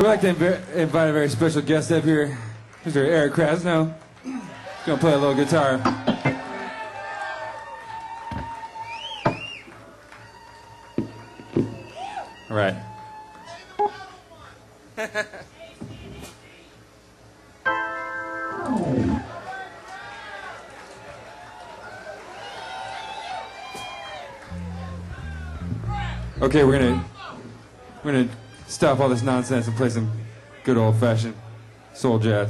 We'd like to inv- invite a very special guest up here, Mr. Eric Krasno. He's gonna play a little guitar. All right. Okay, we're gonna we're gonna stop all this nonsense and play some good old fashioned soul jazz.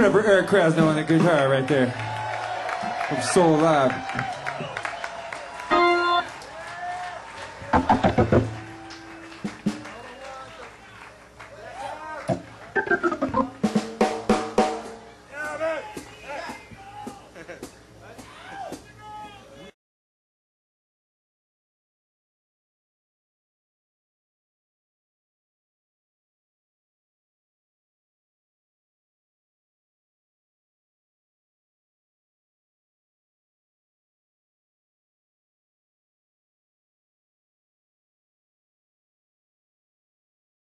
Give it up for Eric Krasno on the guitar right there. From Soulive.